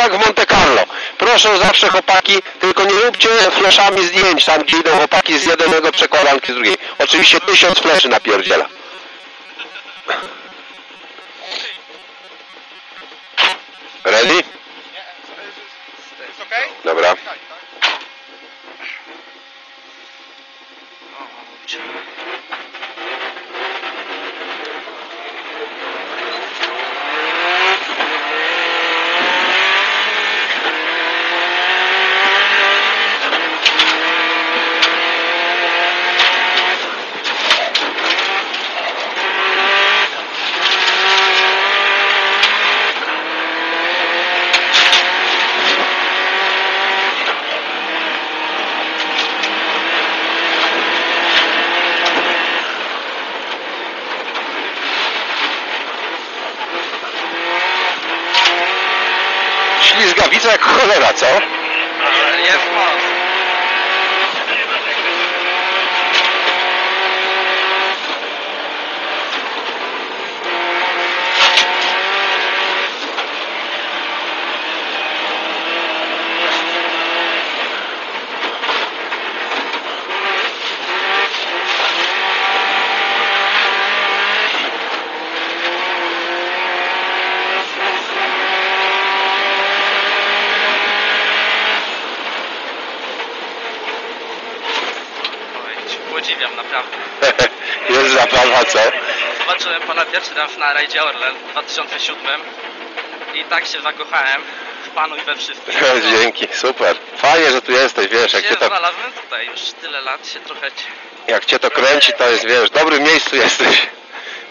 jak w Monte Carlo. Proszę zawsze chłopaki, tylko nie róbcie fleszami zdjęć, tam gdzie idą chłopaki z jednego przekładanki z drugiej. Oczywiście tysiąc fleszy napierdziela. Ready? Jest okej? Dobra. Ślizgawica jak cholera, co? Jest moc. Oj, cię Podziwiam naprawdę. Jest zabawa, co? Zobaczyłem pana pierwszy raz na rajdzie Orlen w 2007 i tak się zakochałem w panu i we wszystkim. Dzięki, super. Fajnie, że tu jesteś, wiesz, jak się cię to, znalazłem tutaj już tyle lat, się trochę... jak cię to kręci, to jest, wiesz, w dobrym miejscu jesteś.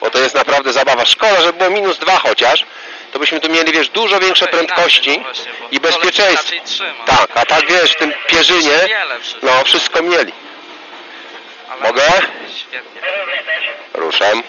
Bo to jest naprawdę zabawa. Szkoda, że było minus dwa chociaż, to byśmy tu mieli, wiesz, dużo większe inaczej, prędkości no właśnie, bo i bezpieczeństwo. trzyma. Tak, a tak wiesz, w tym pierzynie, Wiele wszystko. no wszystko mieli. Mogę? Świetnie. Ruszam.